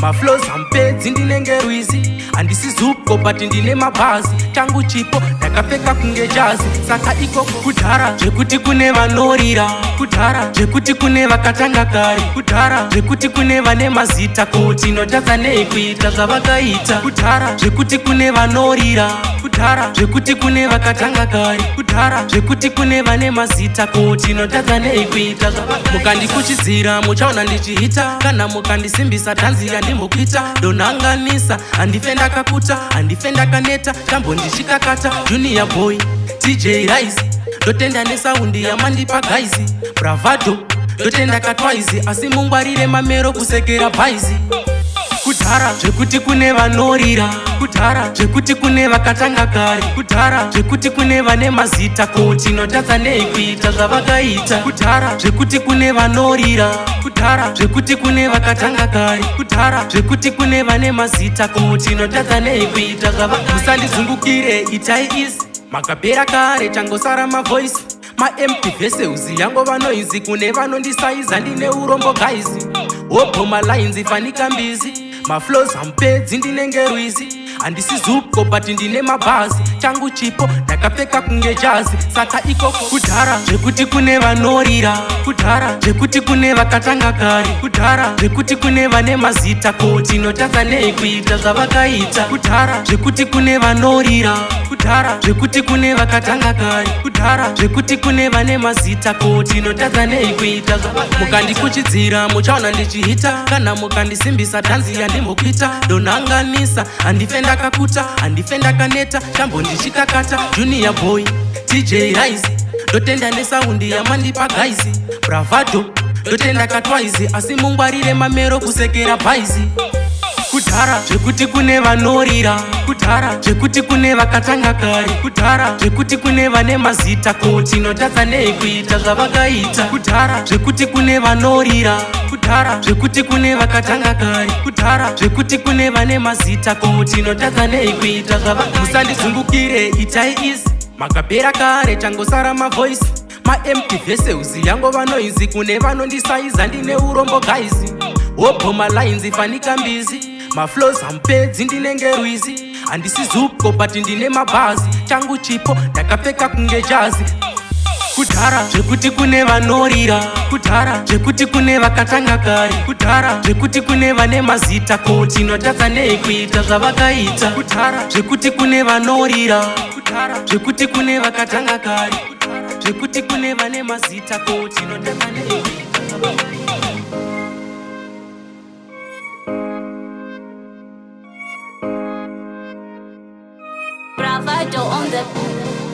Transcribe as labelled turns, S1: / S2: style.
S1: maflos hampedzi ndinenge rwizi handisi zupo but ndine mabhazi changu chipo ndakapfeka kunge jazi saka ikoko kudhara zvekuti kune vanorira kudhara zvekuti kune vakatanga kare kudhara zvekuti kune vane mazita kuti notadza nei kuita zvavakaita kudhara zvekuti kune vanorira kudhara zvekuti kune vakatanga kare kudhara zvekuti kune vane mazita kotinotadza nei kuita mukandikuchidzira muchaona ndichiita kana mukandisimbisa tanzi yandimbokuita ndonanganisa handife ndakakuta handife ndakaneta tambondichikakata junior boy dj rise ndotenda nesaundi yamandipa gaizi bravado ndotenda katwaizi asi mungwarire mamero kusekera bhaizi kudhara zvekuti kune vanorira kudhara zvekuti kune vakatanga kare kudhara zvekuti kune vane mazita koutinotadza nei kuita zvavakaita kudhara zvekuti kune vanorira kudhara zvekuti kune vakatanga kare kudhara zvekuti kune vane mazita koutinotadza nei kuita zvavamusandizungukire itai isi makabhera kare tangosara mavhoisi mamp vesehuzi yango vanoizi kune vanondisaiza ndine urombo gaizi wobhoma lainzi fanikambizi maflows hampedzi ndine ngerwizi handisi zupko but ndine mabhazi changu chipo ndakapfeka kunge jazi saka ikoko kudhara zvekuti kune vanorira kudhara zvekuti kune vakatanga kare kudhara zvekuti kune vane mazita kotinotadza nei kuita zvavakaita kudhara zvekuti kune vanorira kudhara zvekuti kune vakatanga kare kudhara zvekuti kune vane mazita kotinotadza nei kuita mukandikuchidzira muchaona ndichiita kana mukandisimbisa tanzi yandimbokuita ndonanganisa handife ndakakuta handife ndakaneta chambondi ndichikakata junior boy tj rise ndotenda nesaundi yamandipa gaizi bravado ndotenda katwaizi asi mungwarire mamero kusekera bhaizi kudhara zvekuti kune vanorira kudhara zvekuti kune vakatanga kare kudhara zvekuti kune vane mazita kotinotadza nei kuita zvavakaita kudhara zvekuti kune vanorira kudhara zvekuti kune vakatanga kare kudhara zvekuti kune vane mazita kotinotadza nei kuita zvavamusandizungukire itai izi makabhera kare tangosara mavhoisi maemtivhesehuzi yango vanoinzi kune vanondisaiza ndine urombo gaizi wobhoma lainzi fanika mbizi maflos hampedzi ndinenge rwizi handisi zupko but ndine mabhazi changu chipo ndakapfeka kunge jazi kudhara zvekuti kune vanorira kudhara zvekuti kune vakatanga kare kudhara zvekuti kune vane mazita ko tinotadza nei kuita zvavakaita kudhara zvekuti kune vanorira kudhara zvekuti kune vakatanga kare zvekuti kune vane mazita ko tinotadza nei kuita zvavakaita Lavado on the